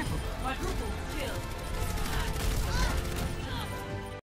Quadruple. Quadruple.